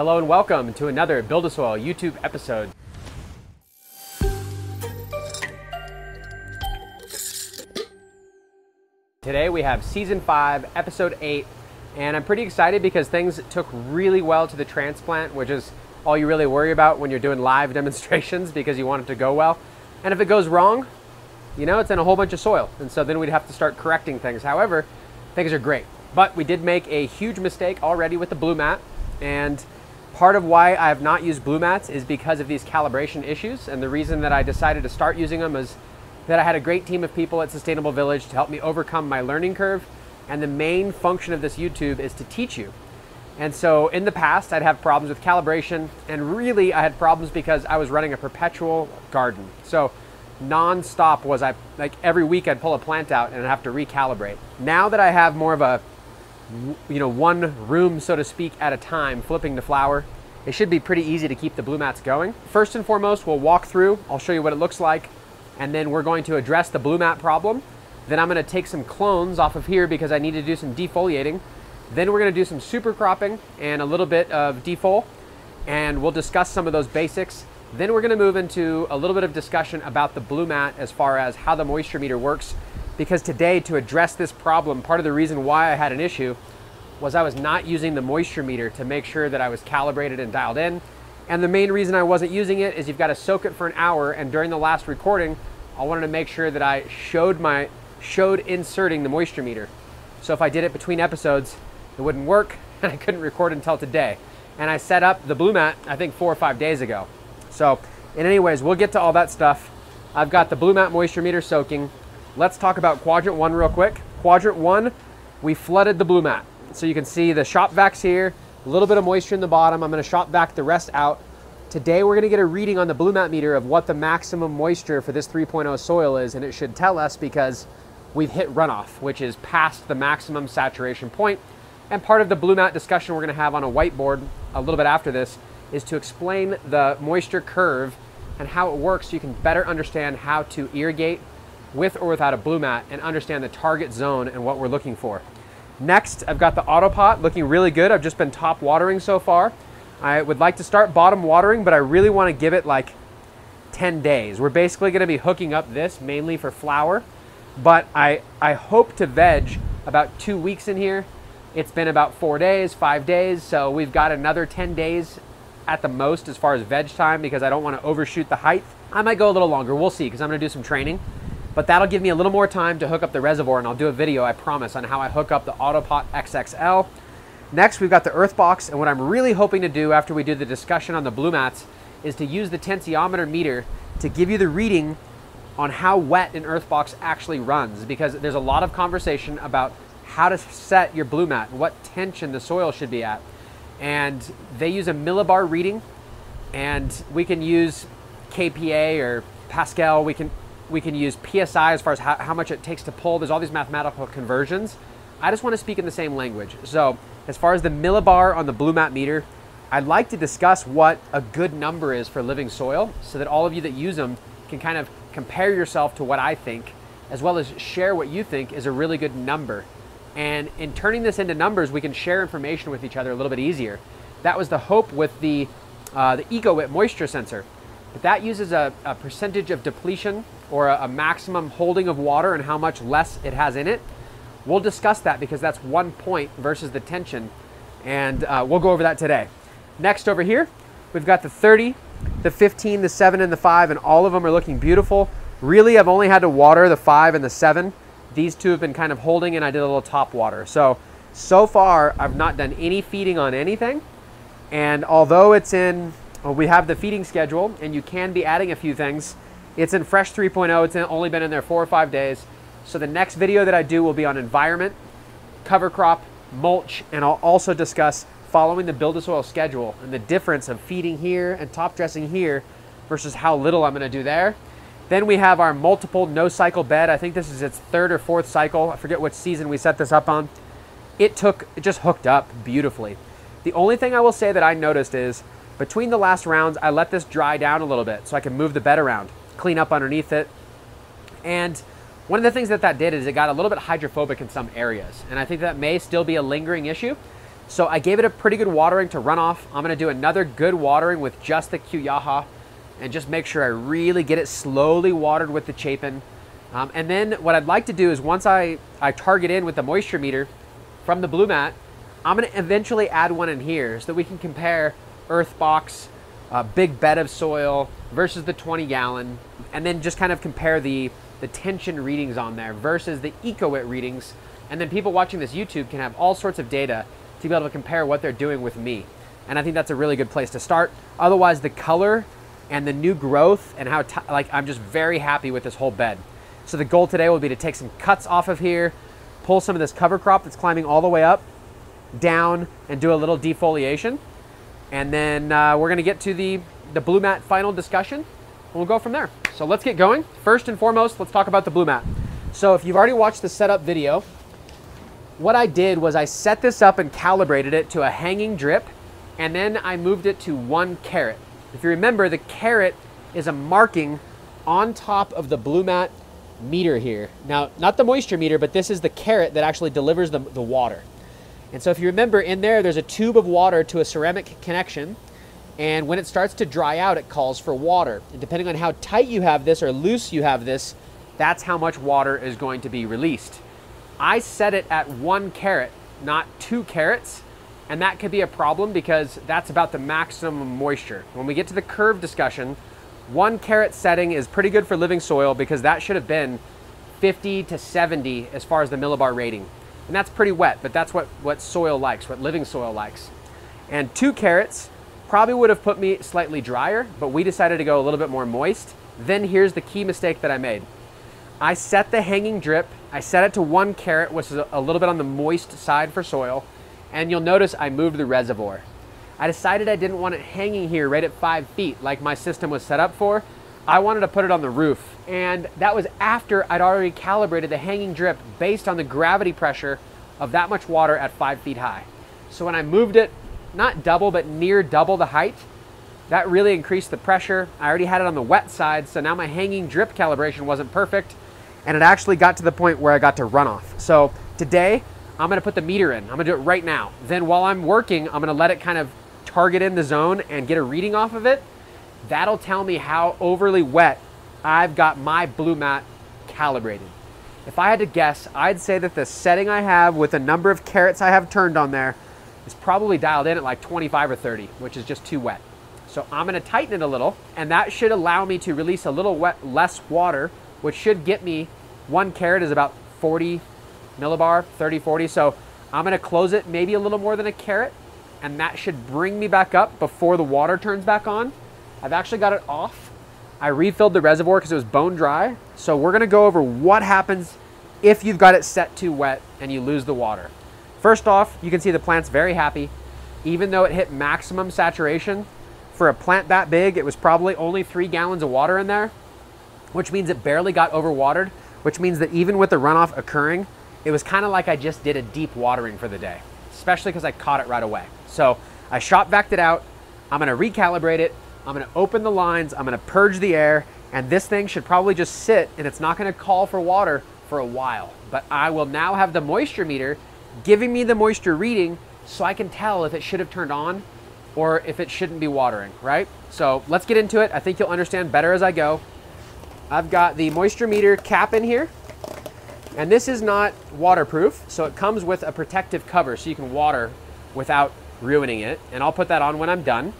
Hello and welcome to another Build a Soil YouTube episode. Today we have season 5, episode 8, and I'm pretty excited because things took really well to the transplant, which is all you really worry about when you're doing live demonstrations because you want it to go well. And if it goes wrong, you know, it's in a whole bunch of soil. And so then we'd have to start correcting things. However, things are great. But we did make a huge mistake already with the Blumat. And part of why I have not used Blumats is because of these calibration issues. And the reason that I decided to start using them is that I had a great team of people at Sustainable Village to help me overcome my learning curve. And the main function of this YouTube is to teach you. And so in the past, I'd have problems with calibration, and really I had problems because I was running a perpetual garden. So non-stop was I, like every week I'd pull a plant out and I'd have to recalibrate. Now that I have more of a, you know, one room, so to speak, at a time, flipping the flower, it should be pretty easy to keep the Blumats going. First and foremost, we'll walk through, I'll show you what it looks like, and then we're going to address the Blumat problem. Then I'm gonna take some clones off of here because I need to do some defoliating. Then we're gonna do some super cropping and a little bit of defol, and we'll discuss some of those basics. Then we're gonna move into a little bit of discussion about the Blumat as far as how the moisture meter works, because today to address this problem, part of the reason why I had an issue was I was not using the moisture meter to make sure that I was calibrated and dialed in. And the main reason I wasn't using it is you've got to soak it for an hour. And during the last recording, I wanted to make sure that I showed my showed inserting the moisture meter. So if I did it between episodes, it wouldn't work and I couldn't record until today. And I set up the Blumat, I think four or five days ago. So in anyways, we'll get to all that stuff. I've got the Blumat moisture meter soaking. Let's talk about quadrant one real quick. Quadrant one, we flooded the Blumat. So you can see the shop vacs here, a little bit of moisture in the bottom. I'm gonna shop vac the rest out. Today we're gonna get a reading on the Blumat meter of what the maximum moisture for this 3.0 soil is, and it should tell us because we've hit runoff, which is past the maximum saturation point. And part of the Blumat discussion we're gonna have on a whiteboard a little bit after this is to explain the moisture curve and how it works so you can better understand how to irrigate with or without a Blumat and understand the target zone and what we're looking for. Next, I've got the Autopot looking really good. I've just been top watering so far. I would like to start bottom watering, but I really want to give it like 10 days. We're basically going to be hooking up this mainly for flower, but I, I hope to veg about two weeks in here. It's been about four days, five days, so we've got another 10 days at the most as far as veg time because I don't want to overshoot the height. I might go a little longer, we'll see, because I'm going to do some training. But that'll give me a little more time to hook up the reservoir, and I'll do a video, I promise, on how I hook up the Autopot XXL. Next, we've got the earth box, and what I'm really hoping to do after we do the discussion on the Blumats is to use the tensiometer meter to give you the reading on how wet an earth box actually runs, because there's a lot of conversation about how to set your Blumat what tension the soil should be at. And they use a millibar reading, and we can use KPA or Pascal. We can we can use PSI as far as how, how much it takes to pull. There's all these mathematical conversions. I just want to speak in the same language. So as far as the millibar on the Blumat meter, I'd like to discuss what a good number is for living soil so that all of you that use them can kind of compare yourself to what I think, as well as share what you think is a really good number. And in turning this into numbers, we can share information with each other a little bit easier. That was the hope with the, uh, the Ecowitt moisture sensor. But that uses a, a percentage of depletion or a, maximum holding of water and how much less it has in it. We'll discuss that because that's one point versus the tension, and uh, we'll go over that today. Next over here, we've got the 30, the 15, the 7, and the 5, and all of them are looking beautiful. Really, I've only had to water the 5 and the 7. These two have been kind of holding, and I did a little top water. So, so far, I've not done any feeding on anything. And although it's in, well, we have the feeding schedule, and you can be adding a few things, it's in Fresh 3.0. It's only been in there four or five days. So the next video that I do will be on environment, cover crop, mulch, and I'll also discuss following the build a soil schedule and the difference of feeding here and top dressing here versus how little I'm gonna do there. Then we have our multiple no cycle bed. I think this is its third or fourth cycle. I forget which season we set this up on. It took, it just hooked up beautifully. The only thing I will say that I noticed is between the last rounds, I let this dry down a little bit so I can move the bed around, clean up underneath it. And one of the things that that did is it got a little bit hydrophobic in some areas. And I think that may still be a lingering issue. So I gave it a pretty good watering to run off. I'm gonna do another good watering with just the Kuyaha and just make sure I really get it slowly watered with the Chapin. Um, and then what I'd like to do is once I, I target in with the moisture meter from the Blumat, I'm gonna eventually add one in here so that we can compare earth box, uh, big bed of soil versus the 20 gallon, and then just kind of compare the, the tension readings on there versus the Ecowitt readings. And then people watching this YouTube can have all sorts of data to be able to compare what they're doing with me. And I think that's a really good place to start. Otherwise, the color and the new growth and how, like, I'm just very happy with this whole bed. So the goal today will be to take some cuts off of here, pull some of this cover crop that's climbing all the way up, down, and do a little defoliation. And then uh, we're gonna get to the, the Blumat final discussion. We'll go from there. So let's get going. First and foremost, let's talk about the Blumat. So if you've already watched the setup video, what I did was I set this up and calibrated it to a hanging drip, and then I moved it to one carat. If you remember, the carat is a marking on top of the Blumat meter here. Now, not the moisture meter, but this is the carat that actually delivers the, the water. And so if you remember in there, there's a tube of water to a ceramic connection. And when it starts to dry out, it calls for water. And depending on how tight you have this or loose you have this, that's how much water is going to be released. I set it at one carat, not two carats. And that could be a problem because that's about the maximum moisture. When we get to the curve discussion, one carat setting is pretty good for living soil because that should have been 50 to 70 as far as the millibar rating. And that's pretty wet, but that's what, what soil likes, what living soil likes. And two carrots probably would have put me slightly drier, but we decided to go a little bit more moist. Then here's the key mistake that I made. I set the hanging drip, I set it to one carat, which is a little bit on the moist side for soil, and you'll notice I moved the reservoir. I decided I didn't want it hanging here right at five feet like my system was set up for. I wanted to put it on the roof, and that was after I'd already calibrated the hanging drip based on the gravity pressure of that much water at five feet high. So when I moved it, not double, but near double the height, that really increased the pressure. I already had it on the wet side, so now my hanging drip calibration wasn't perfect and it actually got to the point where I got to runoff. So today, I'm gonna put the meter in. I'm gonna do it right now. Then while I'm working, I'm gonna let it kind of target in the zone and get a reading off of it. That'll tell me how overly wet I've got my Blumat calibrated. If I had to guess, I'd say that the setting I have with the number of carats I have turned on there is probably dialed in at like 25 or 30, which is just too wet. So I'm gonna tighten it a little, and that should allow me to release a little wet, less water which should get me one carat is about 40 millibar, 30, 40. So I'm gonna close it maybe a little more than a carat, and that should bring me back up before the water turns back on. I've actually got it off. I refilled the reservoir because it was bone dry. So we're gonna go over what happens if you've got it set too wet and you lose the water. First off, you can see the plant's very happy. Even though it hit maximum saturation, for a plant that big, it was probably only three gallons of water in there which means it barely got overwatered, which means that even with the runoff occurring, it was kind of like I just did a deep watering for the day, especially because I caught it right away. So I shop vac it out. I'm gonna recalibrate it. I'm gonna open the lines. I'm gonna purge the air. And this thing should probably just sit and it's not gonna call for water for a while. But I will now have the moisture meter giving me the moisture reading so I can tell if it should have turned on or if it shouldn't be watering, right? So let's get into it. I think you'll understand better as I go. I've got the moisture meter cap in here. And this is not waterproof, so it comes with a protective cover so you can water without ruining it. And I'll put that on when I'm done.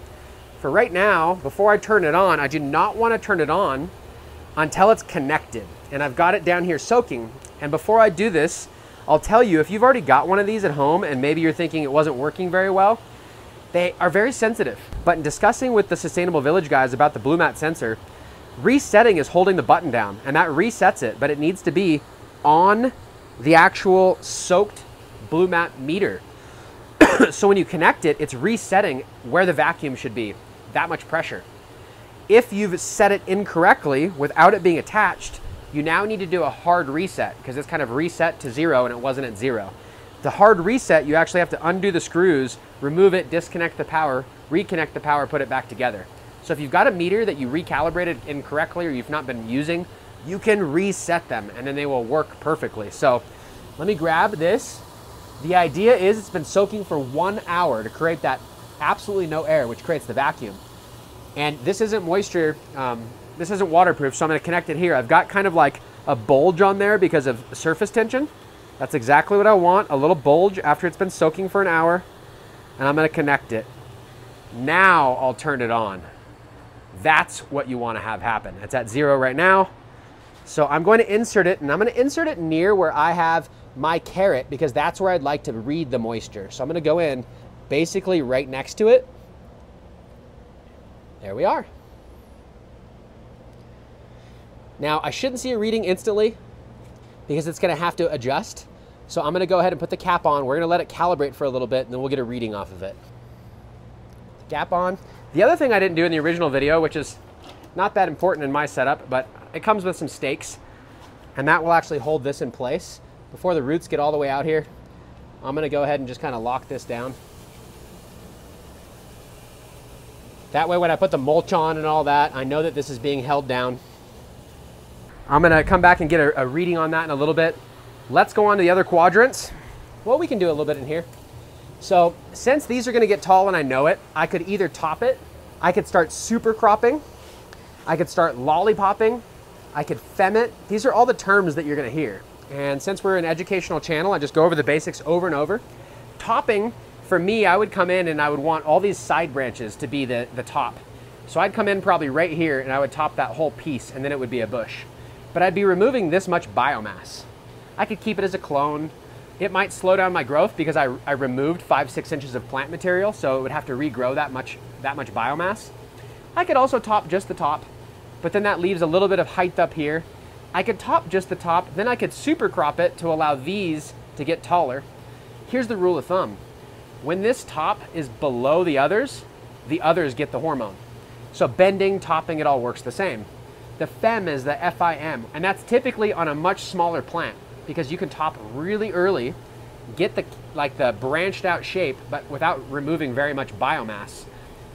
For right now, before I turn it on, I do not want to turn it on until it's connected. And I've got it down here soaking. And before I do this, I'll tell you, if you've already got one of these at home and maybe you're thinking it wasn't working very well, they are very sensitive. But in discussing with the Sustainable Village guys about the Blumat sensor, Resetting is holding the button down and that resets it, but it needs to be on the actual soaked Blumat meter. so when you connect it, it's resetting where the vacuum should be, that much pressure. If you've set it incorrectly without it being attached, you now need to do a hard reset because it's kind of reset to zero and it wasn't at zero. The hard reset, you actually have to undo the screws, remove it, disconnect the power, reconnect the power, put it back together. So if you've got a meter that you recalibrated incorrectly or you've not been using, you can reset them and then they will work perfectly. So let me grab this The idea is it's been soaking for one hour to create that absolutely no air, which creates the vacuum. And this isn't moisture, um, this isn't waterproof, so I'm gonna connect it here. I've got kind of like a bulge on there because of surface tension. That's exactly what I want, a little bulge after it's been soaking for an hour, and I'm gonna connect it. Now I'll turn it on. That's what you wanna have happen. It's at zero right now. So I'm going to insert it, and I'm gonna insert it near where I have my carrot because that's where I'd like to read the moisture. So I'm gonna go in basically right next to it. There we are. Now I shouldn't see a reading instantly because it's gonna have to adjust. So I'm gonna go ahead and put the cap on. We're gonna let it calibrate for a little bit and then we'll get a reading off of it. Cap on. The other thing I didn't do in the original video, which is not that important in my setup, but it comes with some stakes and that will actually hold this in place. Before the roots get all the way out here, I'm gonna go ahead and just kind of lock this down. That way when I put the mulch on and all that, I know that this is being held down. I'm gonna come back and get a, a reading on that in a little bit. Let's go on to the other quadrants. Well, we can do a little bit in here. So since these are gonna get tall and I know it, I could either top it, I could start super cropping, I could start lollipopping, I could fem it. These are all the terms that you're gonna hear. And since we're an educational channel, I just go over the basics over and over. Topping, for me, I would come in and I would want all these side branches to be the, the top. So I'd come in probably right here and I would top that whole piece and then it would be a bush. But I'd be removing this much biomass. I could keep it as a clone. It might slow down my growth because I, I removed five, six inches of plant material, so it would have to regrow that much, that much biomass. I could also top just the top, but then that leaves a little bit of height up here I could top just the top, then I could super crop it to allow these to get taller. Here's the rule of thumb. When this top is below the others, the others get the hormone. So bending, topping, it all works the same. The FEM is the FIM, and that's typically on a much smaller plant because you can top really early, get the like the branched out shape, but without removing very much biomass.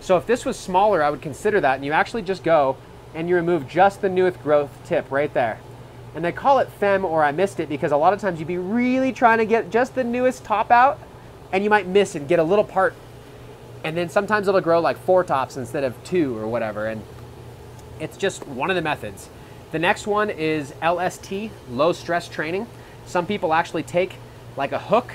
So if this was smaller, I would consider that, and you actually just go and you remove just the newest growth tip right there. And they call it fem or I missed it because a lot of times you'd be really trying to get just the newest top out and you might miss and get a little part. And then sometimes it'll grow like four tops instead of two or whatever. And it's just one of the methods. The next one is LST, low stress training. Some people actually take like a hook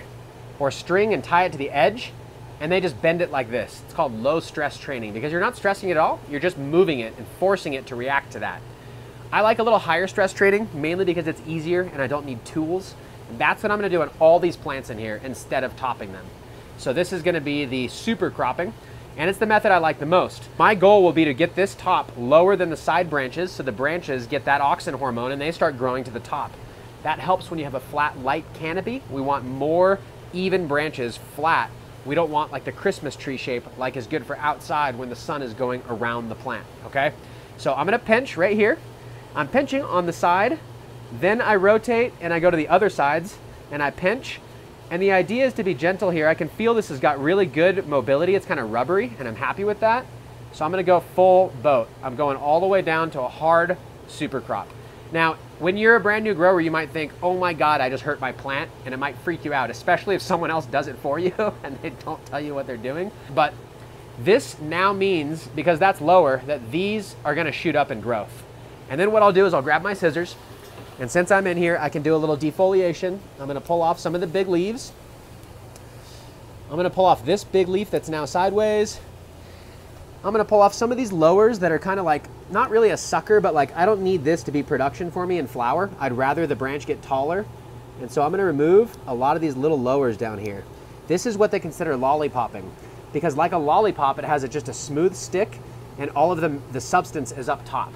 or string and tie it to the edge and they just bend it like this. It's called low stress training because you're not stressing it at all, you're just moving it and forcing it to react to that. I like a little higher stress training mainly because it's easier and I don't need tools. That's what I'm gonna do on all these plants in here instead of topping them. So this is gonna be the super cropping and it's the method I like the most. My goal will be to get this top lower than the side branches so the branches get that auxin hormone and they start growing to the top. That helps when you have a flat light canopy. We want more even branches flat we don't want like the Christmas tree shape like is good for outside when the sun is going around the plant, okay? So I'm gonna pinch right here. I'm pinching on the side, then I rotate and I go to the other sides and I pinch. And the idea is to be gentle here. I can feel this has got really good mobility. It's kind of rubbery and I'm happy with that. So I'm gonna go full boat. I'm going all the way down to a hard super crop. Now, when you're a brand new grower, you might think, oh my God, I just hurt my plant, and it might freak you out, especially if someone else does it for you and they don't tell you what they're doing. But this now means, because that's lower, that these are gonna shoot up in growth. And then what I'll do is I'll grab my scissors, and since I'm in here, I can do a little defoliation. I'm gonna pull off some of the big leaves. I'm gonna pull off this big leaf that's now sideways. I'm gonna pull off some of these lowers that are kind of like, not really a sucker, but like I don't need this to be production for me in flower. I'd rather the branch get taller. And so I'm gonna remove a lot of these little lowers down here. This is what they consider lollipopping because like a lollipop, it has a, just a smooth stick and all of the, the substance is up top.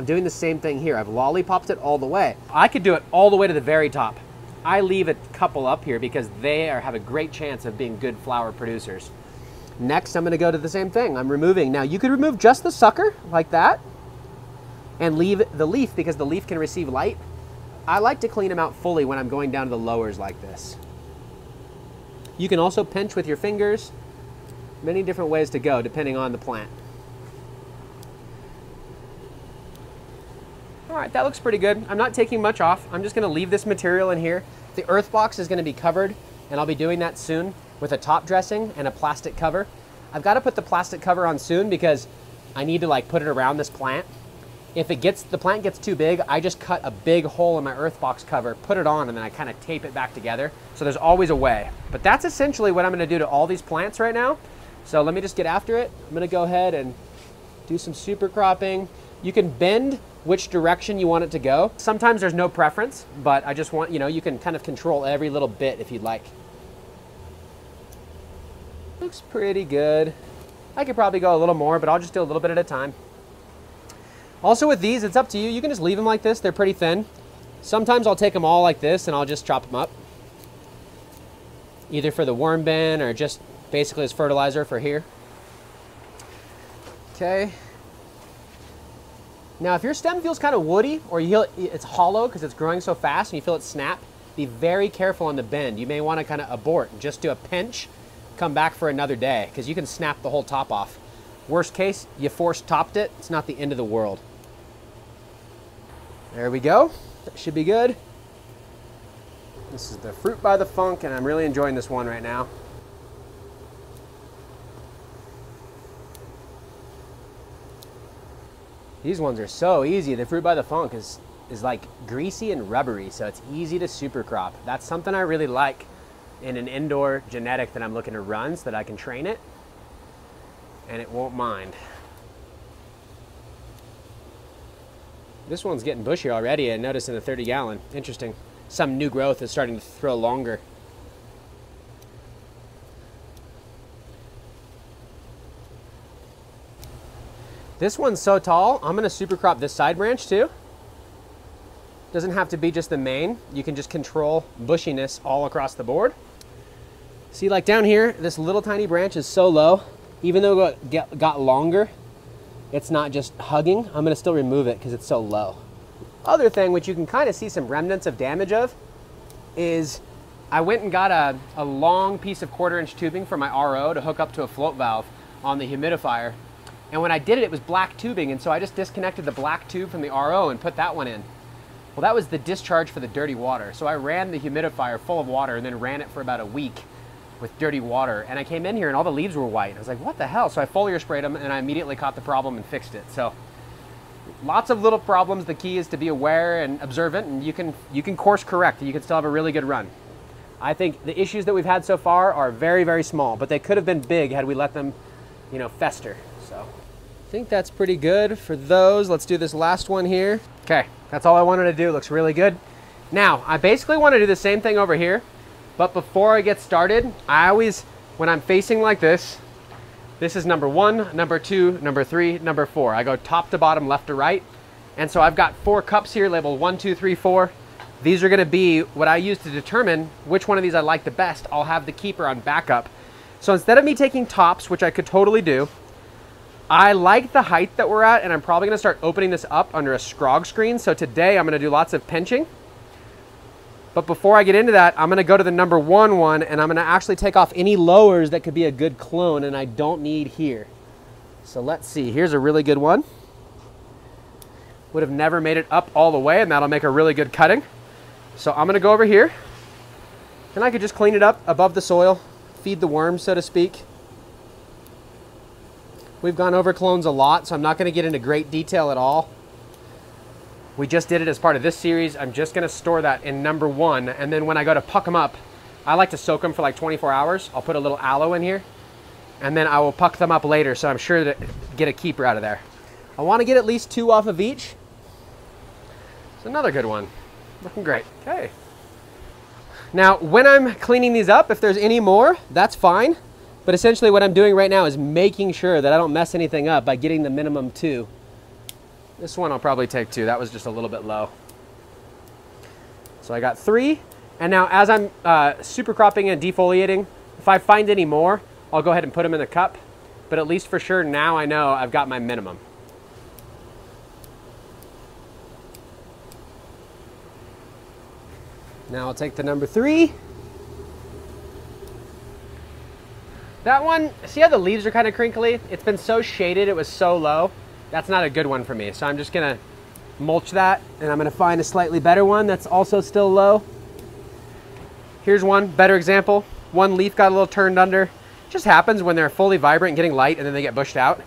I'm doing the same thing here. I've lollipopped it all the way. I could do it all the way to the very top. I leave a couple up here because they are, have a great chance of being good flower producers. Next, I'm gonna go to the same thing. I'm removing. Now, you could remove just the sucker like that and leave the leaf because the leaf can receive light. I like to clean them out fully when I'm going down to the lowers like this. You can also pinch with your fingers. Many different ways to go depending on the plant. All right, that looks pretty good. I'm not taking much off. I'm just gonna leave this material in here. The earth box is gonna be covered and I'll be doing that soon with a top dressing and a plastic cover. I've got to put the plastic cover on soon because I need to like put it around this plant. If it gets the plant gets too big, I just cut a big hole in my earth box cover, put it on, and then I kind of tape it back together. So there's always a way. But that's essentially what I'm going to do to all these plants right now. So let me just get after it. I'm going to go ahead and do some super cropping. You can bend which direction you want it to go. Sometimes there's no preference, but I just want, you know, you can kind of control every little bit if you'd like. Looks pretty good. I could probably go a little more, but I'll just do a little bit at a time. Also with these, it's up to you. You can just leave them like this. They're pretty thin. Sometimes I'll take them all like this and I'll just chop them up. Either for the worm bin or just basically as fertilizer for here. Okay. Now, if your stem feels kind of woody or you feel it's hollow because it's growing so fast and you feel it snap, be very careful on the bend. You may want to kind of abort just do a pinch, come back for another day because you can snap the whole top off. Worst case, you force topped it. It's not the end of the world. There we go. That should be good. This is the Fruit by the Funk, and I'm really enjoying this one right now. These ones are so easy. The Fruit by the Funk is, is like greasy and rubbery, so it's easy to super crop. That's something I really like in an indoor genetic that I'm looking to run so that I can train it and it won't mind. This one's getting bushy already, I noticed in the 30 gallon. Interesting. Some new growth is starting to throw longer. This one's so tall, I'm gonna super crop this side branch too. Doesn't have to be just the main. You can just control bushiness all across the board. See, like down here, this little tiny branch is so low, even though it got longer, it's not just hugging. I'm gonna still remove it because it's so low. Other thing, which you can kind of see some remnants of damage of, is I went and got a, a long piece of quarter inch tubing for my RO to hook up to a float valve on the humidifier and when I did it, it was black tubing, and so I just disconnected the black tube from the RO and put that one in. Well, that was the discharge for the dirty water. So I ran the humidifier full of water and then ran it for about a week with dirty water. And I came in here and all the leaves were white. I was like, what the hell? So I foliar sprayed them and I immediately caught the problem and fixed it. So lots of little problems. The key is to be aware and observant and you can, you can course correct. You can still have a really good run. I think the issues that we've had so far are very, very small, but they could have been big had we let them, you know, fester. I think that's pretty good for those. Let's do this last one here. Okay, that's all I wanted to do. Looks really good. Now, I basically want to do the same thing over here, but before I get started, I always, when I'm facing like this, this is number one, number two, number three, number four. I go top to bottom, left to right. And so I've got four cups here labeled one, two, three, four. These are gonna be what I use to determine which one of these I like the best. I'll have the keeper on backup. So instead of me taking tops, which I could totally do, I like the height that we're at, and I'm probably gonna start opening this up under a scrog screen. So today I'm gonna do lots of pinching. But before I get into that, I'm gonna go to the number one one, and I'm gonna actually take off any lowers that could be a good clone and I don't need here. So let's see, here's a really good one. Would have never made it up all the way, and that'll make a really good cutting. So I'm gonna go over here, and I could just clean it up above the soil, feed the worms, so to speak. We've gone over clones a lot, so I'm not going to get into great detail at all. We just did it as part of this series. I'm just going to store that in number one, and then when I go to puck them up, I like to soak them for like 24 hours. I'll put a little aloe in here, and then I will puck them up later, so I'm sure to get a keeper out of there. I want to get at least two off of each. It's another good one. Looking great. Okay. Now, when I'm cleaning these up, if there's any more, that's fine. But essentially what I'm doing right now is making sure that I don't mess anything up by getting the minimum two. This one I'll probably take two. That was just a little bit low. So I got three. And now as I'm uh, super cropping and defoliating, if I find any more, I'll go ahead and put them in the cup. But at least for sure now I know I've got my minimum. Now I'll take the number three. That one, see how the leaves are kind of crinkly? It's been so shaded, it was so low. That's not a good one for me. So I'm just gonna mulch that and I'm gonna find a slightly better one that's also still low. Here's one better example. One leaf got a little turned under. It just happens when they're fully vibrant, getting light, and then they get bushed out.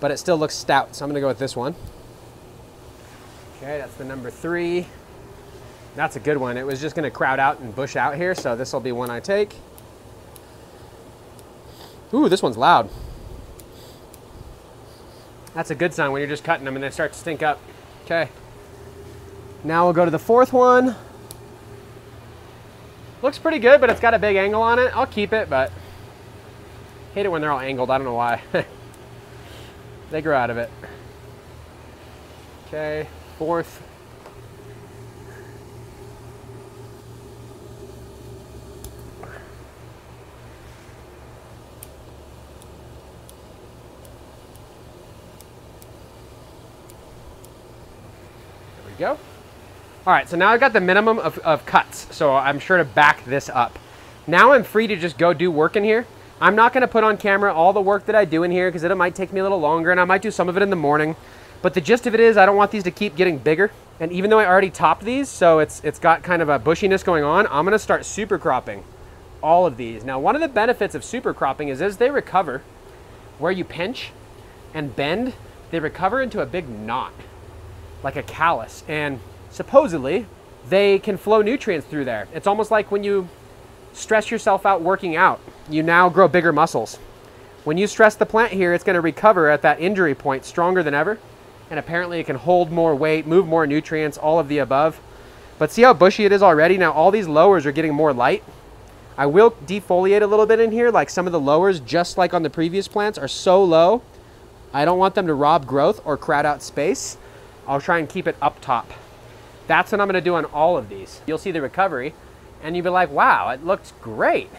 But it still looks stout, so I'm gonna go with this one. Okay, that's the number three. That's a good one. It was just gonna crowd out and bush out here, so this will be one I take. Ooh, this one's loud. That's a good sign when you're just cutting them and they start to stink up. Okay. Now we'll go to the fourth one. Looks pretty good, but it's got a big angle on it. I'll keep it, but hate it when they're all angled. I don't know why. they grow out of it. Okay, fourth. Go. All right, so now I've got the minimum of, of cuts, so I'm sure to back this up. Now I'm free to just go do work in here. I'm not gonna put on camera all the work that I do in here because it might take me a little longer and I might do some of it in the morning. But the gist of it is I don't want these to keep getting bigger. And even though I already topped these, so it's, it's got kind of a bushiness going on, I'm gonna start super cropping all of these. Now, one of the benefits of super cropping is as they recover, where you pinch and bend, they recover into a big knot, like a callus. And supposedly they can flow nutrients through there. It's almost like when you stress yourself out working out, you now grow bigger muscles. When you stress the plant here, it's going to recover at that injury point stronger than ever. And apparently it can hold more weight, move more nutrients, all of the above. But see how bushy it is already? Now all these lowers are getting more light. I will defoliate a little bit in here, like some of the lowers, just like on the previous plants, are so low. I don't want them to rob growth or crowd out space. I'll try and keep it up top. That's what I'm gonna do on all of these. You'll see the recovery and you'll be like, wow, it looks great.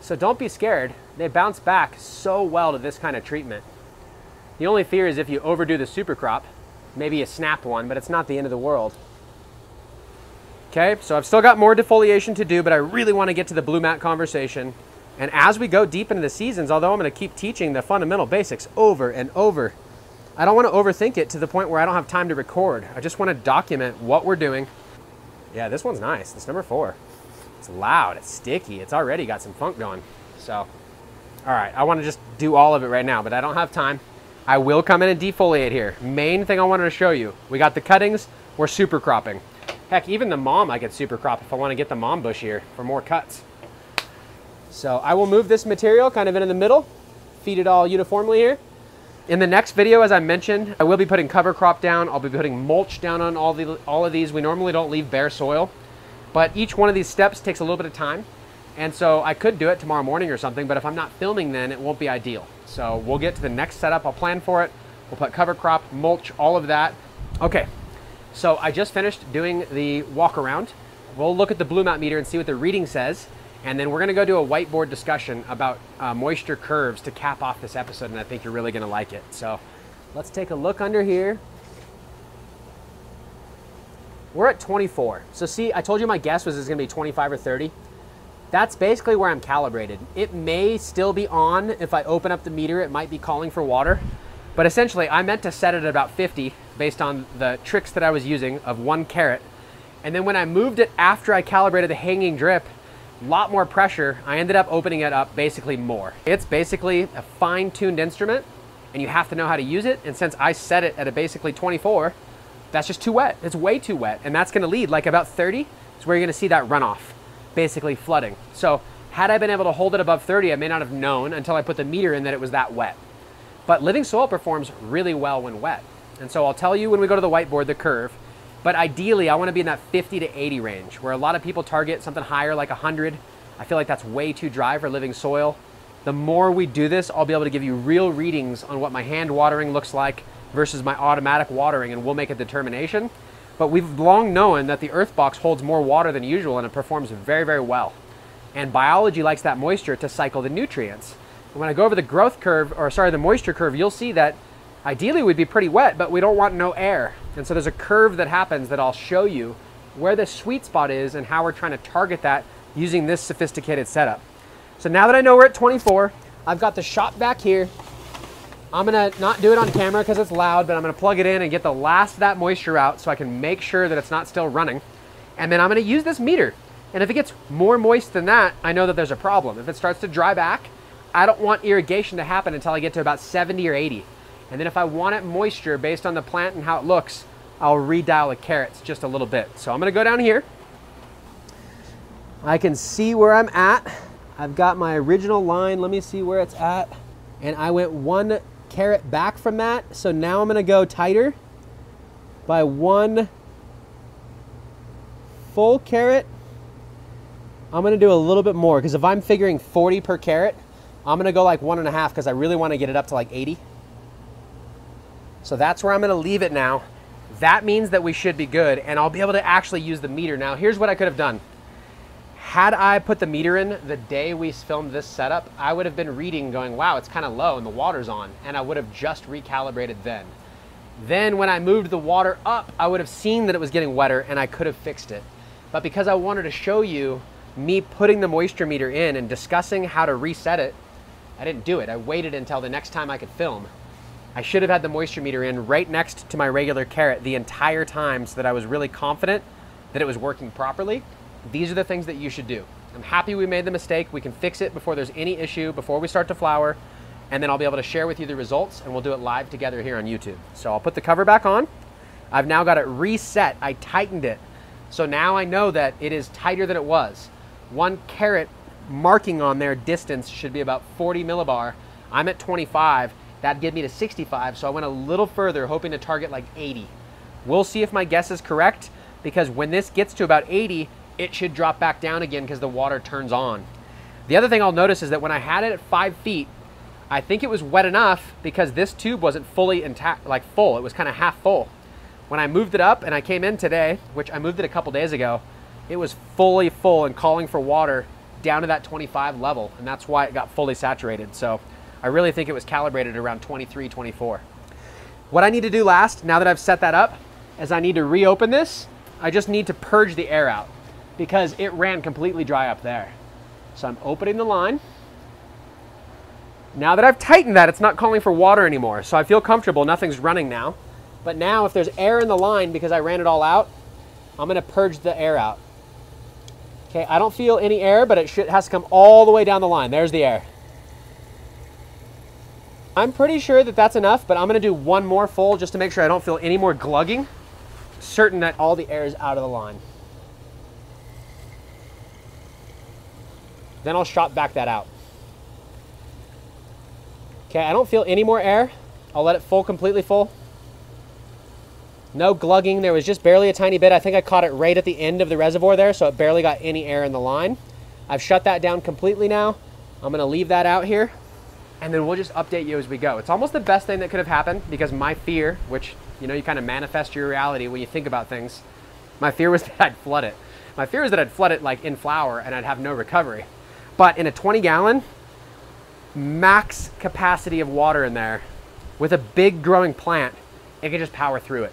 So don't be scared. They bounce back so well to this kind of treatment. The only fear is if you overdo the super crop, maybe you snap one, but it's not the end of the world. Okay, so I've still got more defoliation to do, but I really want to get to the Blumat conversation. And as we go deep into the seasons, although I'm going to keep teaching the fundamental basics over and over, I don't want to overthink it to the point where I don't have time to record. I just want to document what we're doing. Yeah, this one's nice. This number four. It's loud, it's sticky, it's already got some funk going. So, all right, I want to just do all of it right now, but I don't have time. I will come in and defoliate here. Main thing I wanted to show you, we got the cuttings, we're super cropping. Heck, even the mom I could super crop if I want to get the mom bush here for more cuts. So I will move this material kind of in the middle, feed it all uniformly here. In the next video, as I mentioned, I will be putting cover crop down. I'll be putting mulch down on all, the, all of these. We normally don't leave bare soil, but each one of these steps takes a little bit of time. And so I could do it tomorrow morning or something, but if I'm not filming then, it won't be ideal. So we'll get to the next setup. I'll plan for it. We'll put cover crop, mulch, all of that. Okay, so I just finished doing the walk around. We'll look at the Blumat meter and see what the reading says. And then we're going to go do a whiteboard discussion about uh, moisture curves to cap off this episode, and I think you're really going to like it. So let's take a look under here. We're at 24. So see, I told you my guess was it's going to be 25 or 30. That's basically where I'm calibrated. It may still be on. If I open up the meter, it might be calling for water. But essentially, I meant to set it at about 50 based on the tricks that I was using of one carat. And then when I moved it after I calibrated the hanging drip, lot more pressure, I ended up opening it up basically more. It's basically a fine-tuned instrument and you have to know how to use it. And since I set it at a basically 24, that's just too wet. It's way too wet. And that's gonna lead like about 30 is where you're gonna see that runoff, basically flooding. So had I been able to hold it above 30, I may not have known until I put the meter in that it was that wet. But living soil performs really well when wet. And so I'll tell you when we go to the whiteboard, the curve, but ideally, I want to be in that 50 to 80 range, where a lot of people target something higher like 100. I feel like that's way too dry for living soil. The more we do this, I'll be able to give you real readings on what my hand watering looks like versus my automatic watering, and we'll make a determination. But we've long known that the earth box holds more water than usual and it performs very, very well. And biology likes that moisture to cycle the nutrients. And when I go over the growth curve, or sorry, the moisture curve, you'll see that Ideally, we'd be pretty wet, but we don't want no air. And so there's a curve that happens that I'll show you where the sweet spot is and how we're trying to target that using this sophisticated setup. So now that I know we're at 24, I've got the shop vac here. I'm gonna not do it on camera because it's loud, but I'm gonna plug it in and get the last of that moisture out so I can make sure that it's not still running. And then I'm gonna use this meter And if it gets more moist than that, I know that there's a problem. If it starts to dry back, I don't want irrigation to happen until I get to about 70 or 80. And then if I want it moisture based on the plant and how it looks, I'll redial the carrots just a little bit. So I'm gonna go down here. I can see where I'm at. I've got my original line. Let me see where it's at. And I went one carrot back from that. So now I'm gonna go tighter by one full carrot. I'm gonna do a little bit more because if I'm figuring 40 per carrot, I'm gonna go like one and a half because I really wanna get it up to like 80. So that's where I'm gonna leave it now. That means that we should be good and I'll be able to actually use the meter. Now here's what I could have done. Had I put the meter in the day we filmed this setup, I would have been reading going, wow, it's kind of low and the water's on. And I would have just recalibrated then. Then when I moved the water up, I would have seen that it was getting wetter and I could have fixed it. But because I wanted to show you me putting the moisture meter in and discussing how to reset it, I didn't do it. I waited until the next time I could film. I should have had the moisture meter in right next to my regular carrot the entire time so that I was really confident that it was working properly. These are the things that you should do. I'm happy we made the mistake. We can fix it before there's any issue, before we start to flower, and then I'll be able to share with you the results and we'll do it live together here on YouTube. So I'll put the cover back on. I've now got it reset. I tightened it. So now I know that it is tighter than it was. One carrot marking on their distance should be about 40 millibar. I'm at 25. That'd get me to 65, so I went a little further, hoping to target like 80. We'll see if my guess is correct, because when this gets to about 80, it should drop back down again because the water turns on. The other thing I'll notice is that when I had it at five feet, I think it was wet enough because this tube wasn't fully intact, like full. It was kind of half full. When I moved it up and I came in today, which I moved it a couple days ago, it was fully full and calling for water down to that 25 level. And that's why it got fully saturated. So I really think it was calibrated around 23, 24. What I need to do last, now that I've set that up, is I need to reopen this. I just need to purge the air out because it ran completely dry up there. So I'm opening the line. Now that I've tightened that, it's not calling for water anymore. So I feel comfortable, nothing's running now. But now if there's air in the line because I ran it all out, I'm gonna purge the air out. Okay, I don't feel any air, but it should, has to come all the way down the line. There's the air. I'm pretty sure that that's enough, but I'm gonna do one more full just to make sure I don't feel any more glugging. Certain that all the air is out of the line. Then I'll shop vac that out. Okay, I don't feel any more air. I'll let it full completely full. No glugging, there was just barely a tiny bit. I think I caught it right at the end of the reservoir there, so it barely got any air in the line. I've shut that down completely now. I'm gonna leave that out here, and then we'll just update you as we go. It's almost the best thing that could have happened because my fear, which, you know, you kind of manifest your reality when you think about things, my fear was that I'd flood it. My fear was that I'd flood it like in flower and I'd have no recovery. But in a 20 gallon, max capacity of water in there with a big growing plant, it could just power through it.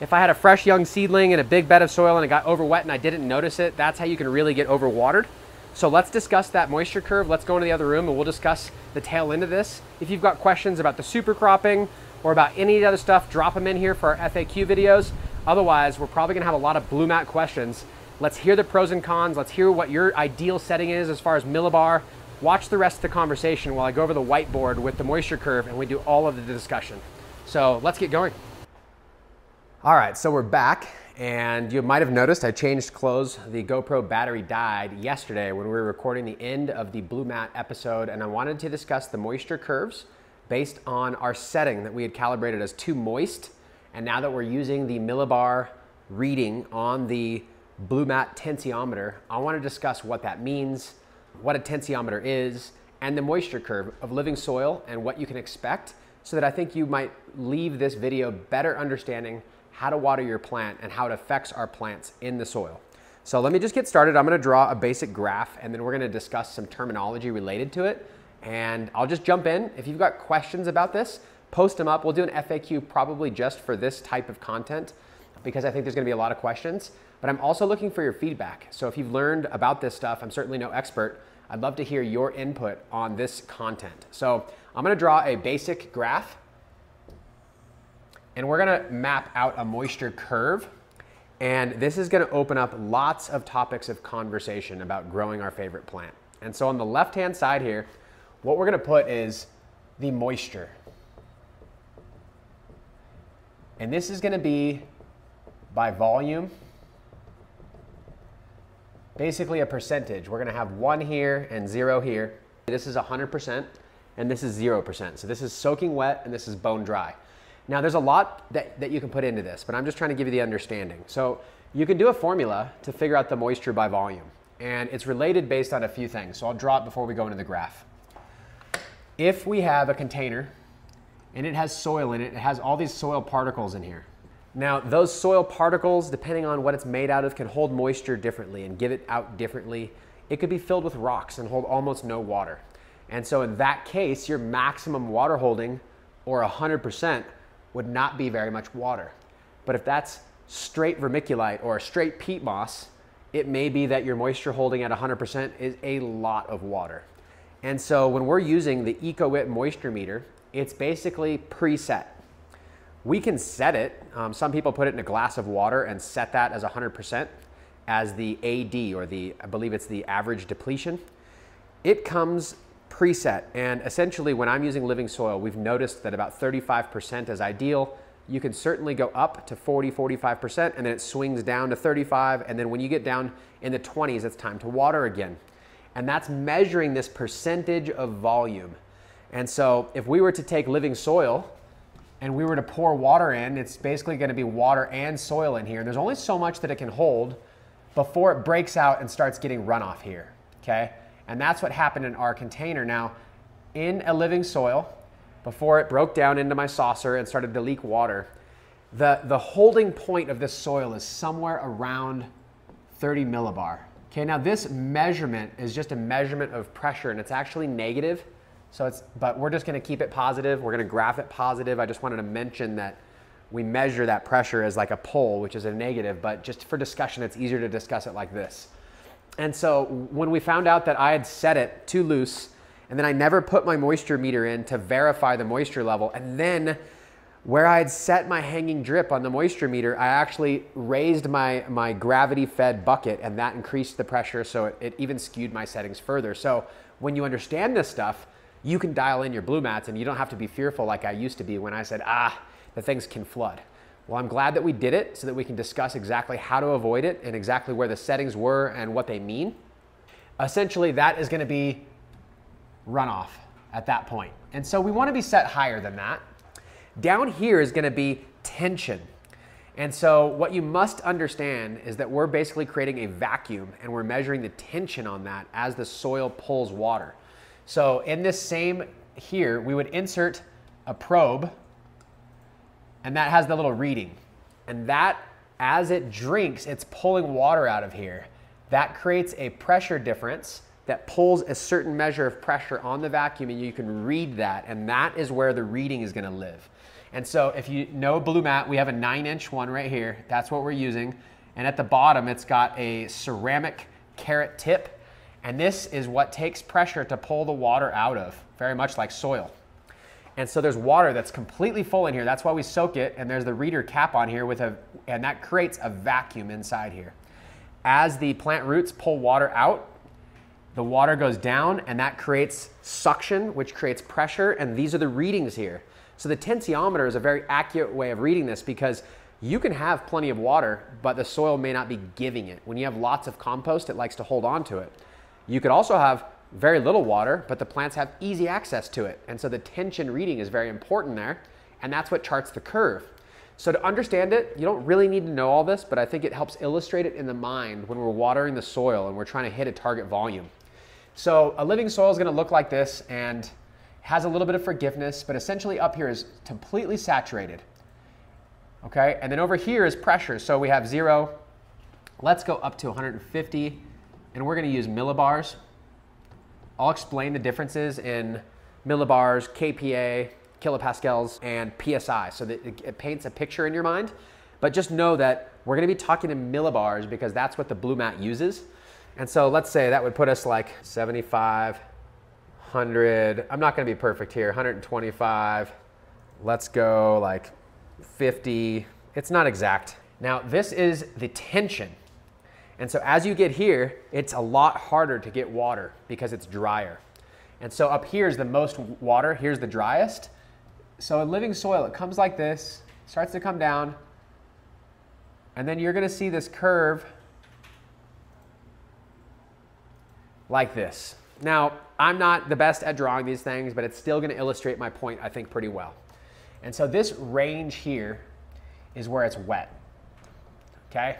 If I had a fresh young seedling in a big bed of soil and it got over wet and I didn't notice it, that's how you can really get overwatered. So let's discuss that moisture curve. Let's go into the other room and we'll discuss the tail end of this. If you've got questions about the super cropping or about any other stuff, drop them in here for our FAQ videos. Otherwise, we're probably gonna have a lot of Blumat questions Let's hear the pros and cons. Let's hear what your ideal setting is as far as millibar. Watch the rest of the conversation while I go over the whiteboard with the moisture curve and we do all of the discussion. So let's get going. All right, so we're back and you might have noticed I changed clothes. The GoPro battery died yesterday when we were recording the end of the Blumat episode and I wanted to discuss the moisture curves based on our setting that we had calibrated as too moist. And now that we're using the millibar reading on the Blumat tensiometer, I want to discuss what that means, what a tensiometer is, and the moisture curve of living soil and what you can expect so that I think you might leave this video better understanding how to water your plant and how it affects our plants in the soil. So let me just get started. I'm gonna draw a basic graph and then we're gonna discuss some terminology related to it. And I'll just jump in. If you've got questions about this, post them up. We'll do an FAQ probably just for this type of content because I think there's gonna be a lot of questions but I'm also looking for your feedback. So if you've learned about this stuff, I'm certainly no expert. I'd love to hear your input on this content. So I'm gonna draw a basic graph and we're gonna map out a moisture curve. And this is gonna open up lots of topics of conversation about growing our favorite plant. And so on the left-hand side here, what we're gonna put is the moisture. And this is gonna be by volume, basically a percentage. We're gonna have one here and zero here. This is 100% and this is 0%. So this is soaking wet and this is bone dry. Now there's a lot that, that you can put into this, but I'm just trying to give you the understanding. So you can do a formula to figure out the moisture by volume. And it's related based on a few things. So I'll draw it before we go into the graph. If we have a container and it has soil in it, it has all these soil particles in here. Now those soil particles, depending on what it's made out of, can hold moisture differently and give it out differently. It could be filled with rocks and hold almost no water. And so in that case, your maximum water holding or 100% would not be very much water. But if that's straight vermiculite or straight peat moss, it may be that your moisture holding at 100% is a lot of water. And so when we're using the Ecowitt moisture meter, it's basically preset. We can set it. Um, some people put it in a glass of water and set that as 100% as the AD or the, I believe it's the average depletion. It comes preset. And essentially, when I'm using living soil, we've noticed that about 35% is ideal. You can certainly go up to 40, 45%, and then it swings down to 35. And then when you get down in the 20s, it's time to water again. And that's measuring this percentage of volume. And so if we were to take living soil and we were to pour water in, it's basically going to be water and soil in here. And there's only so much that it can hold before it breaks out and starts getting runoff here. Okay? And that's what happened in our container. Now, in a living soil, before it broke down into my saucer and started to leak water, the, the holding point of this soil is somewhere around 30 millibar. Okay, now this measurement is just a measurement of pressure and it's actually negative. So it's, but we're just gonna keep it positive. We're gonna graph it positive. I just wanted to mention that we measure that pressure as like a pull, which is a negative, but just for discussion, it's easier to discuss it like this. And so when we found out that I had set it too loose, and then I never put my moisture meter in to verify the moisture level, and then where I had set my hanging drip on the moisture meter, I actually raised my, my gravity fed bucket and that increased the pressure so it, it even skewed my settings further. So when you understand this stuff, you can dial in your Blumats and you don't have to be fearful like I used to be when I said, ah, the things can flood. Well, I'm glad that we did it so that we can discuss exactly how to avoid it and exactly where the settings were and what they mean. Essentially, that is gonna be runoff at that point. And so we wanna be set higher than that. Down here is gonna be tension. And so what you must understand is that we're basically creating a vacuum and we're measuring the tension on that as the soil pulls water. So in this same here, we would insert a probe and that has the little reading. And that, as it drinks, it's pulling water out of here. That creates a pressure difference that pulls a certain measure of pressure on the vacuum and you can read that. And that is where the reading is gonna live. And so if you know Blumat, we have a nine inch one right here. That's what we're using. And at the bottom, it's got a ceramic carrot tip. And this is what takes pressure to pull the water out of, very much like soil. And so there's water that's completely full in here. That's why we soak it. And there's the reader cap on here with a, and that creates a vacuum inside here. As the plant roots pull water out, the water goes down and that creates suction, which creates pressure. And these are the readings here. So the tensiometer is a very accurate way of reading this because you can have plenty of water, but the soil may not be giving it. When you have lots of compost, it likes to hold on to it. You could also have very little water, but the plants have easy access to it. And so the tension reading is very important there. And that's what charts the curve. So to understand it, you don't really need to know all this, but I think it helps illustrate it in the mind when we're watering the soil and we're trying to hit a target volume. So a living soil is gonna look like this and has a little bit of forgiveness, but essentially up here is completely saturated. Okay, and then over here is pressure. So we have zero. Let's go up to 150, and we're gonna use millibars. I'll explain the differences in millibars, KPA, kilopascals, and PSI so that it, paints a picture in your mind. But just know that we're gonna be talking in millibars because that's what the Blumat uses. And so let's say that would put us like 75, 100, I'm not gonna be perfect here, 125, let's go like 50, it's not exact. Now, this is the tension. And so as you get here, it's a lot harder to get water because it's drier. And so up here is the most water, here's the driest. So in living soil, it comes like this, starts to come down, and then you're gonna see this curve like this. Now, I'm not the best at drawing these things, but it's still gonna illustrate my point, I think, pretty well. And so this range here is where it's wet, okay?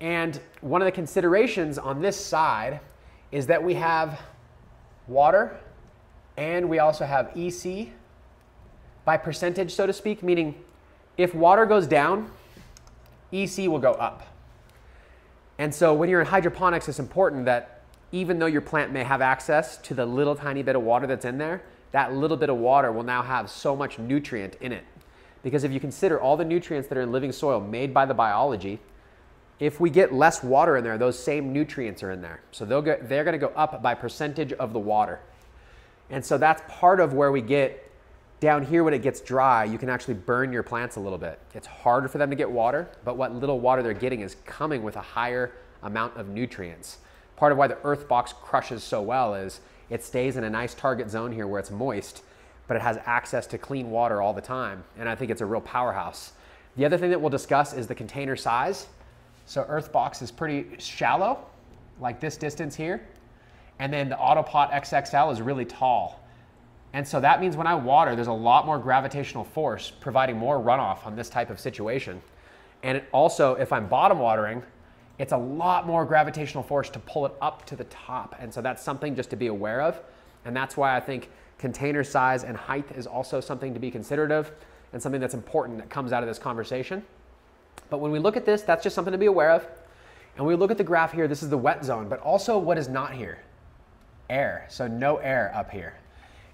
And one of the considerations on this side is that we have water and we also have EC by percentage, so to speak, meaning if water goes down, EC will go up. And so when you're in hydroponics, it's important that even though your plant may have access to the little tiny bit of water that's in there, that little bit of water will now have so much nutrient in it. Because if you consider all the nutrients that are in living soil made by the biology, if we get less water in there, those same nutrients are in there. So they'll get, they're going to go up by percentage of the water. And so that's part of where we get down here when it gets dry, you can actually burn your plants a little bit. It's harder for them to get water, but what little water they're getting is coming with a higher amount of nutrients. Part of why the EarthBox crushes so well is it stays in a nice target zone here where it's moist, but it has access to clean water all the time. And I think it's a real powerhouse. The other thing that we'll discuss is the container size. So EarthBox is pretty shallow, like this distance here. And then the Autopot XXL is really tall. And so that means when I water, there's a lot more gravitational force providing more runoff on this type of situation. And also, if I'm bottom watering, it's a lot more gravitational force to pull it up to the top. And so that's something just to be aware of. And that's why I think container size and height is also something to be considerate of and something that's important that comes out of this conversation. But when we look at this, that's just something to be aware of. And we look at the graph here, this is the wet zone, but also what is not here? Air, so no air up here.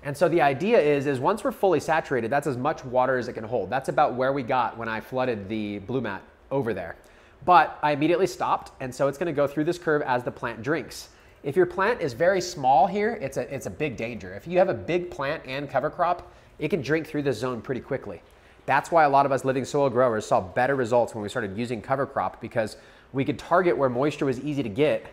And so the idea is, is once we're fully saturated, that's as much water as it can hold. That's about where we got when I flooded the Blumat over there. But I immediately stopped, and so it's gonna go through this curve as the plant drinks. If your plant is very small here, it's a, it's a big danger. If you have a big plant and cover crop, it can drink through this zone pretty quickly. That's why a lot of us living soil growers saw better results when we started using cover crop because we could target where moisture was easy to get.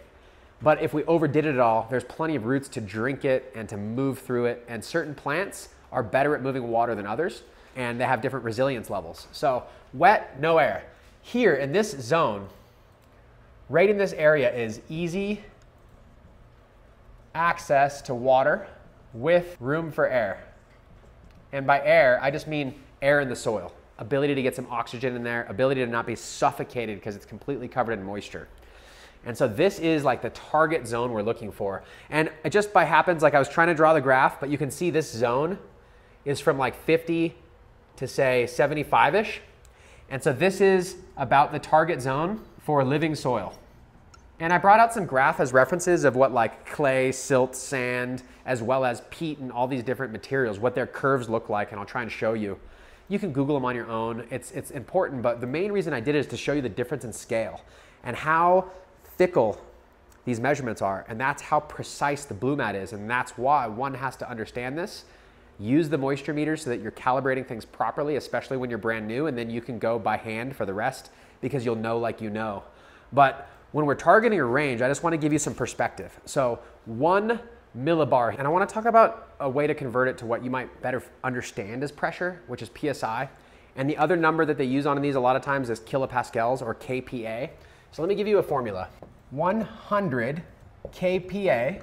But if we overdid it at all, there's plenty of roots to drink it and to move through it. And certain plants are better at moving water than others, and they have different resilience levels. So wet, no air. Here in this zone, right in this area is easy access to water with room for air. And by air, I just mean air in the soil, ability to get some oxygen in there, ability to not be suffocated because it's completely covered in moisture. And so this is like the target zone we're looking for. And it just by happens, like I was trying to draw the graph, but you can see this zone is from like 50 to say 75-ish. And so this is about the target zone for living soil. And I brought out some graph as references of what like clay, silt, sand, as well as peat and all these different materials, what their curves look like, and I'll try and show you. You can Google them on your own. It's, it's important, but the main reason I did it is to show you the difference in scale and how fickle these measurements are. And that's how precise the Blumat is. And that's why one has to understand this. Use the moisture meter so that you're calibrating things properly, especially when you're brand new, and then you can go by hand for the rest because you'll know like you know. But when we're targeting a range, I just want to give you some perspective. So one millibar. And I want to talk about a way to convert it to what you might better understand as pressure, which is PSI. And the other number that they use on these a lot of times is kilopascals or kPa. So let me give you a formula. 100 kPa,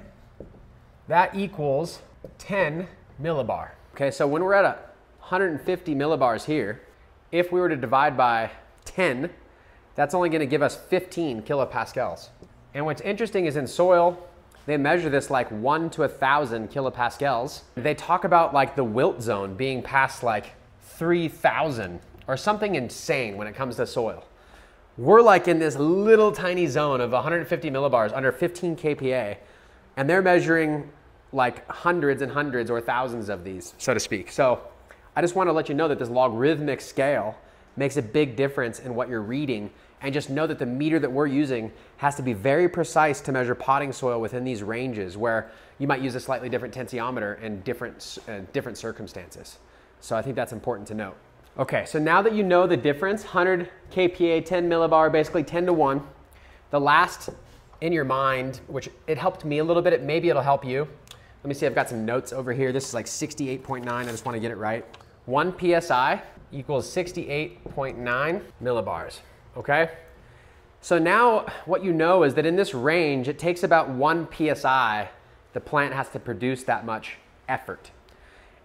that equals 10 millibar. Okay, so when we're at a 150 millibars here, if we were to divide by 10, that's only gonna give us 15 kilopascals. And what's interesting is in soil, they measure this like one to a thousand kilopascals. They talk about like the wilt zone being past like 3,000 or something insane when it comes to soil. We're like in this little tiny zone of 150 millibars under 15 kPa, and they're measuring like hundreds and hundreds or thousands of these, so to speak. So I just want to let you know that this logarithmic scale makes a big difference in what you're reading and just know that the meter that we're using has to be very precise to measure potting soil within these ranges where you might use a slightly different tensiometer in different, uh, different circumstances. So I think that's important to note. Okay, so now that you know the difference, 100 kPa, 10 millibar, basically 10 to 1, the last in your mind, which it helped me a little bit, maybe it'll help you. Let me see, I've got some notes over here. This is like 68.9, I just wanna get it right. One PSI equals 68.9 millibars, okay? So now what you know is that in this range, it takes about one PSI, the plant has to produce that much effort.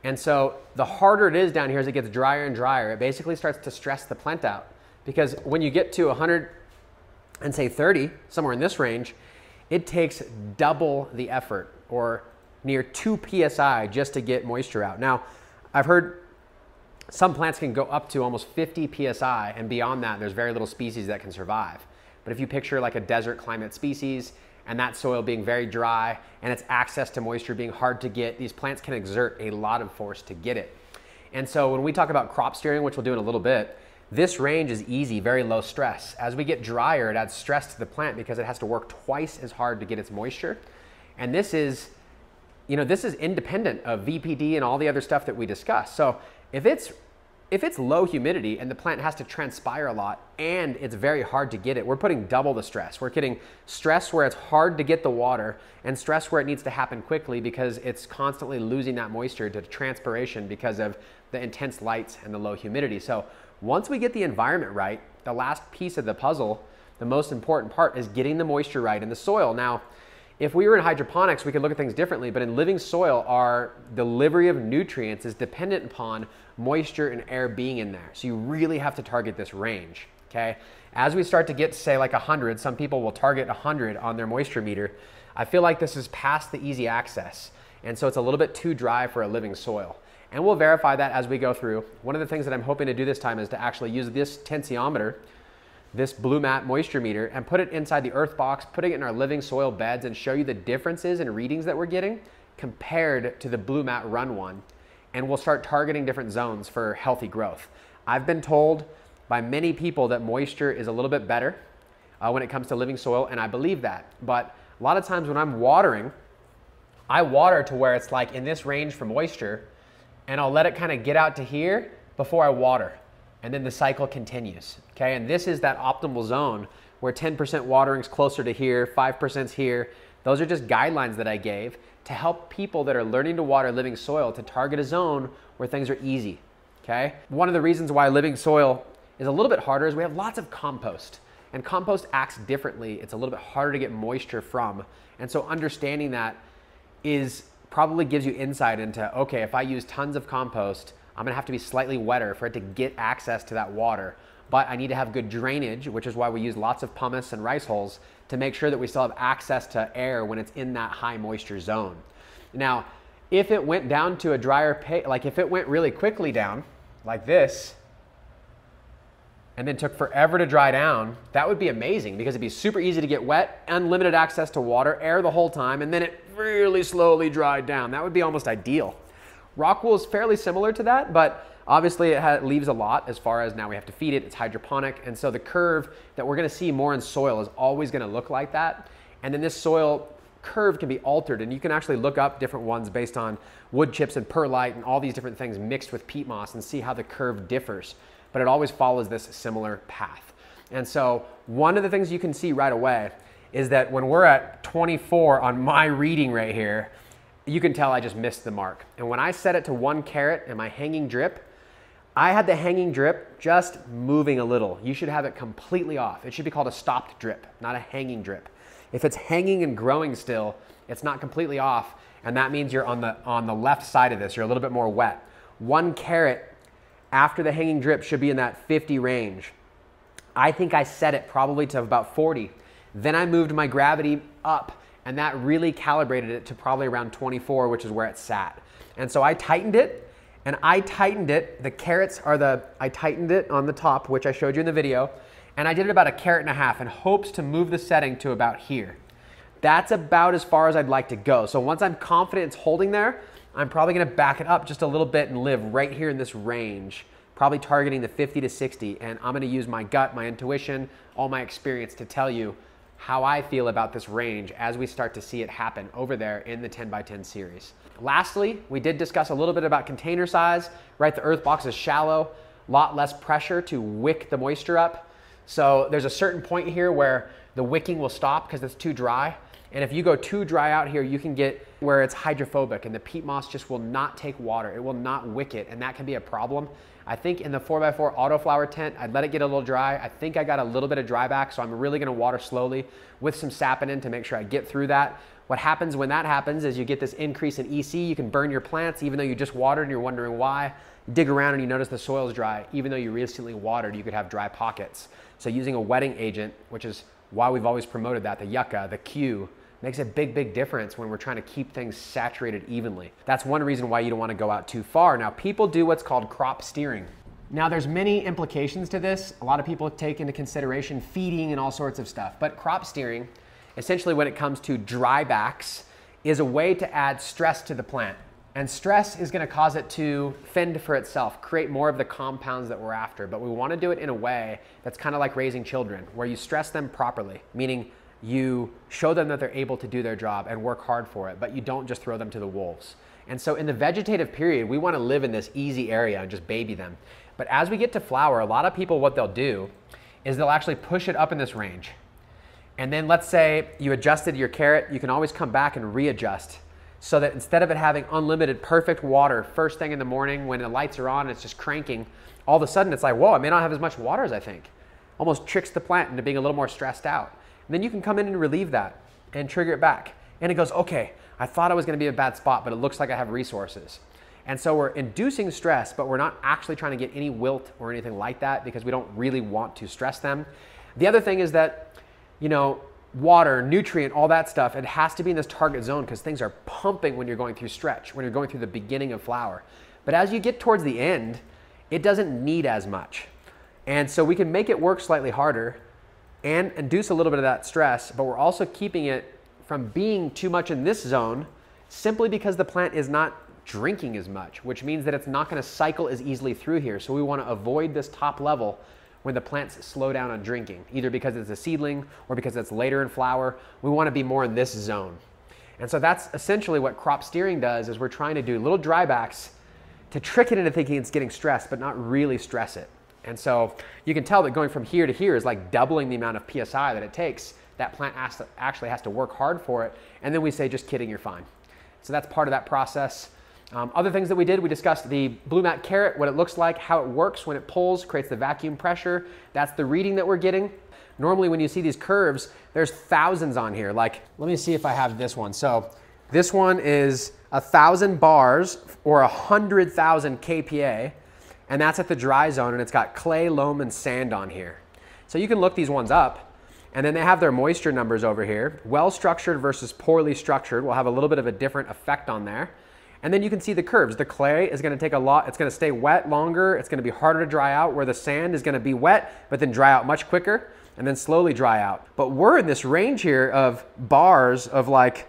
And so the harder it is down here as it gets drier and drier, it basically starts to stress the plant out. Because when you get to 100 and say 30, somewhere in this range, it takes double the effort or near 2 psi just to get moisture out. Now, I've heard some plants can go up to almost 50 psi, and beyond that, there's very little species that can survive. But if you picture like a desert climate species, and that soil being very dry and its access to moisture being hard to get, these plants can exert a lot of force to get it. And so when we talk about crop steering, which we'll do in a little bit, this range is easy, very low stress. As we get drier, it adds stress to the plant because it has to work twice as hard to get its moisture. And this is, you know, this is independent of VPD and all the other stuff that we discussed. So if it's if it's low humidity and the plant has to transpire a lot and it's very hard to get it, we're putting double the stress. We're getting stress where it's hard to get the water and stress where it needs to happen quickly because it's constantly losing that moisture to transpiration because of the intense lights and the low humidity. So once we get the environment right, the last piece of the puzzle, the most important part is getting the moisture right in the soil. Now, if we were in hydroponics, we could look at things differently, but in living soil, our delivery of nutrients is dependent upon moisture and air being in there. So you really have to target this range, okay? As we start to get, say, like 100, some people will target 100 on their moisture meter. I feel like this is past the easy access, and so it's a little bit too dry for a living soil. And we'll verify that as we go through. One of the things that I'm hoping to do this time is to actually use this tensiometer, this Blumat moisture meter, and put it inside the EarthBox, putting it in our living soil beds and show you the differences in readings that we're getting compared to the Blumat run one and we'll start targeting different zones for healthy growth. I've been told by many people that moisture is a little bit better uh, when it comes to living soil, and I believe that. But a lot of times when I'm watering, I water to where it's like in this range for moisture, and I'll let it kind of get out to here before I water. And then the cycle continues. Okay, and this is that optimal zone where 10% watering is closer to here, 5% is here. Those are just guidelines that I gave to help people that are learning to water living soil to target a zone where things are easy. Okay? One of the reasons why living soil is a little bit harder is we have lots of compost. And compost acts differently. It's a little bit harder to get moisture from. And so understanding that is probably gives you insight into okay, if I use tons of compost, I'm gonna have to be slightly wetter for it to get access to that water. But I need to have good drainage, which is why we use lots of pumice and rice hulls to make sure that we still have access to air when it's in that high moisture zone. Now, if it went down to a drier like if it went really quickly down, like this, and then took forever to dry down, that would be amazing because it'd be super easy to get wet, unlimited access to water, air the whole time, and then it really slowly dried down. That would be almost ideal. Rock wool is fairly similar to that, but Obviously, it leaves a lot as far as now we have to feed it. It's hydroponic. And so the curve that we're going to see more in soil is always going to look like that. And then this soil curve can be altered. And you can actually look up different ones based on wood chips and perlite and all these different things mixed with peat moss and see how the curve differs. But it always follows this similar path. And so one of the things you can see right away is that when we're at 24 on my reading right here, you can tell I just missed the mark. And when I set it to one carat and my hanging drip, I had the hanging drip just moving a little. You should have it completely off. It should be called a stopped drip, not a hanging drip. If it's hanging and growing still, it's not completely off, and that means you're on the, on the left side of this. You're a little bit more wet. One carat after the hanging drip should be in that 50 range. I think I set it probably to about 40. Then I moved my gravity up, and that really calibrated it to probably around 24, which is where it sat. And so I tightened it and I tightened it. The carrots are the, I tightened it on the top, which I showed you in the video, and I did it about a carat and a half in hopes to move the setting to about here. That's about as far as I'd like to go. So once I'm confident it's holding there, I'm probably gonna back it up just a little bit and live right here in this range, probably targeting the 50 to 60. And I'm gonna use my gut, my intuition, all my experience to tell you how I feel about this range as we start to see it happen over there in the 10 by 10 series. Lastly, we did discuss a little bit about container size, right? The EarthBox is shallow. A lot less pressure to wick the moisture up. So there's a certain point here where the wicking will stop because it's too dry. And if you go too dry out here, you can get where it's hydrophobic and the peat moss just will not take water. It will not wick it, and that can be a problem. I think in the 4x4 autoflower tent, I'd let it get a little dry. I think I got a little bit of dry back, so I'm really gonna water slowly with some saponin to make sure I get through that. What happens when that happens is you get this increase in EC. You can burn your plants even though you just watered and you're wondering why. dig around and you notice the soil's dry. Even though you recently watered, you could have dry pockets. So using a wetting agent, which is why we've always promoted that, the yucca, the Q, makes a big, big difference when we're trying to keep things saturated evenly. That's one reason why you don't want to go out too far. Now, people do what's called crop steering. Now, there's many implications to this. A lot of people take into consideration feeding and all sorts of stuff, but crop steering, essentially when it comes to drybacks, is a way to add stress to the plant. And stress is gonna cause it to fend for itself, create more of the compounds that we're after. But we wanna do it in a way that's kind of like raising children, where you stress them properly, meaning you show them that they're able to do their job and work hard for it, but you don't just throw them to the wolves. And so in the vegetative period, we wanna live in this easy area and just baby them. But as we get to flower, a lot of people, what they'll do is they'll actually push it up in this range. And then let's say you adjusted your carrot, you can always come back and readjust so that instead of it having unlimited perfect water first thing in the morning when the lights are on and it's just cranking, all of a sudden it's like, whoa, I may not have as much water as I think. Almost tricks the plant into being a little more stressed out. And then you can come in and relieve that and trigger it back. And it goes, okay, I thought I was gonna be a bad spot, but it looks like I have resources. And so we're inducing stress, but we're not actually trying to get any wilt or anything like that because we don't really want to stress them. The other thing is that, you know, water, nutrient, all that stuff, it has to be in this target zone because things are pumping when you're going through stretch, when you're going through the beginning of flower. But as you get towards the end, it doesn't need as much. And so we can make it work slightly harder and induce a little bit of that stress, but we're also keeping it from being too much in this zone simply because the plant is not drinking as much, which means that it's not going to cycle as easily through here. So we want to avoid this top level when the plants slow down on drinking, either because it's a seedling or because it's later in flower. We want to be more in this zone. And so that's essentially what crop steering does is we're trying to do little drybacks to trick it into thinking it's getting stressed, but not really stress it. And so you can tell that going from here to here is like doubling the amount of PSI that it takes. That plant actually has to work hard for it. And then we say, just kidding, you're fine. So that's part of that process. Um, other things that we did, we discussed the Blumat carrot, what it looks like, how it works when it pulls, creates the vacuum pressure. That's the reading that we're getting. Normally when you see these curves, there's thousands on here. Like, let me see if I have this one. So this one is a thousand bars or a hundred thousand kPa, and that's at the dry zone, and it's got clay, loam, and sand on here. So you can look these ones up, and then they have their moisture numbers over here. Well structured versus poorly structured will have a little bit of a different effect on there. And then you can see the curves. The clay is gonna take a lot, it's gonna stay wet longer, it's gonna be harder to dry out, where the sand is gonna be wet, but then dry out much quicker, and then slowly dry out. But we're in this range here of bars of like,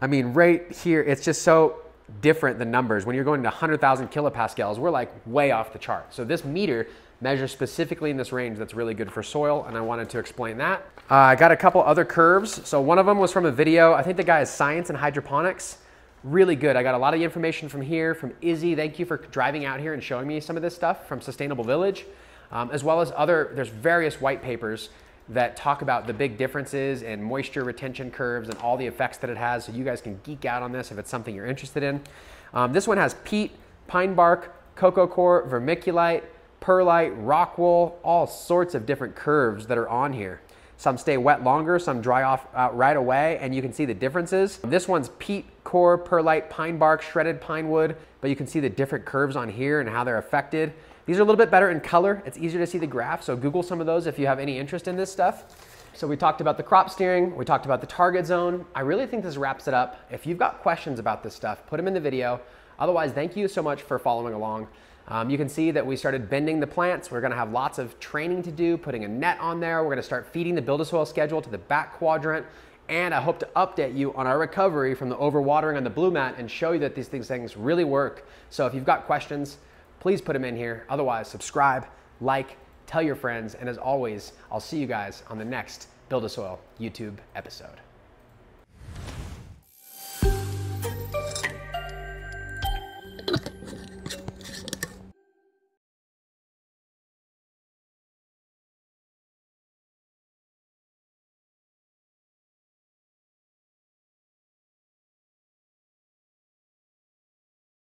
I mean, right here, it's just so different than numbers. When you're going to 100,000 kilopascals, we're like way off the chart. So this meter measures specifically in this range that's really good for soil, and I wanted to explain that. Uh, I got a couple other curves. So one of them was from a video. I think the guy is Science in Hydroponics really good. I got a lot of information from here, from Izzy. Thank you for driving out here and showing me some of this stuff from Sustainable Village, um, as well as other, there's various white papers that talk about the big differences in moisture retention curves and all the effects that it has. So you guys can geek out on this if it's something you're interested in. Um, this one has peat, pine bark, coco coir, vermiculite, perlite, rock wool, all sorts of different curves that are on here. Some stay wet longer, some dry off uh, right away, and you can see the differences. This one's peat, core, perlite, pine bark, shredded pine wood, but you can see the different curves on here and how they're affected. These are a little bit better in color. It's easier to see the graph, so Google some of those if you have any interest in this stuff. So we talked about the crop steering, we talked about the target zone. I really think this wraps it up. If you've got questions about this stuff, put them in the video. Otherwise, thank you so much for following along. Um, you can see that we started bending the plants. We're gonna have lots of training to do, putting a net on there. We're gonna start feeding the build a soil schedule to the back quadrant. And I hope to update you on our recovery from the overwatering on the Blumat and show you that these things, things really work. So if you've got questions, please put them in here. Otherwise, subscribe, like, tell your friends. And as always, I'll see you guys on the next Build a Soil YouTube episode.